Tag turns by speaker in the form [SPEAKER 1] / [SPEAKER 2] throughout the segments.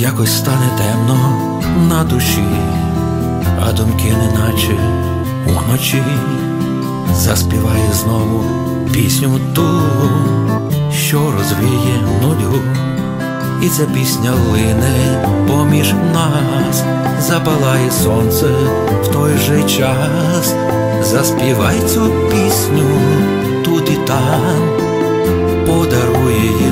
[SPEAKER 1] якось стане темно на душі, а думки неначе уночі заспіває знову пісню ту, що розвіє нудьгу, і ця пісня лине поміж нас, запалає сонце в той же час, заспівай цю пісню тут і там, подарує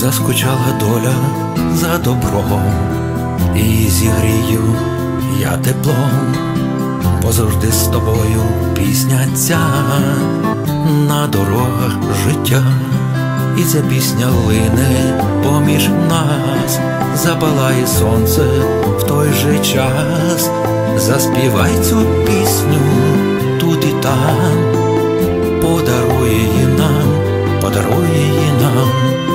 [SPEAKER 1] Заскучала доля за добром, і зігрію я теплом, бо завжди з тобою пісня ця на дорогах життя, і ця пісня лине поміж нас, запалає сонце в той же час, заспівай цю пісню тут і там, подарує її нам, подарує її нам.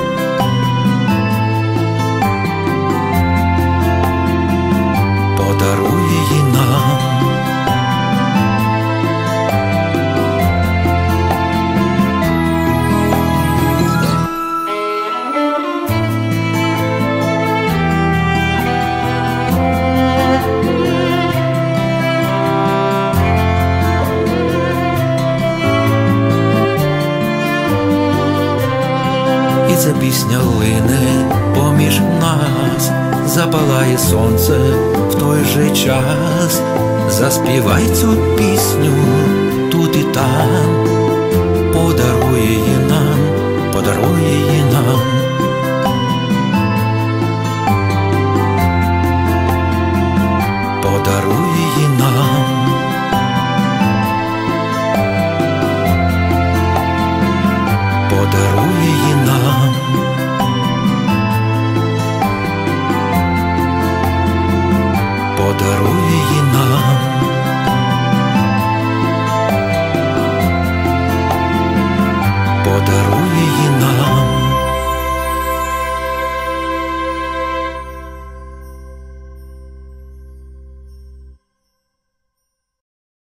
[SPEAKER 1] І пісня лине поміж нас, запалає сонце в той же час, заспівай цю пісню тут і там, подарує її нам, подарує її нам. Подарує її нам. подарує її нам.